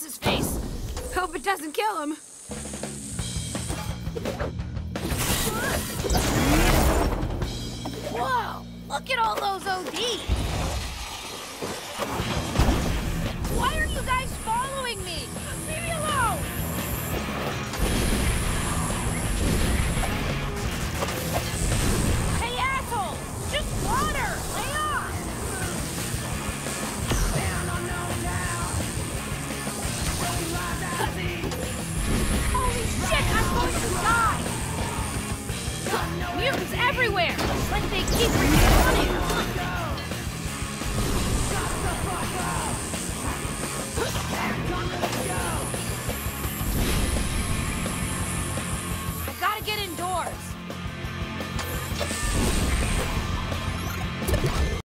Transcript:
what's his face. Hope it doesn't kill him. Whoa! Look at all those ODs! Mutants everywhere! Like they keep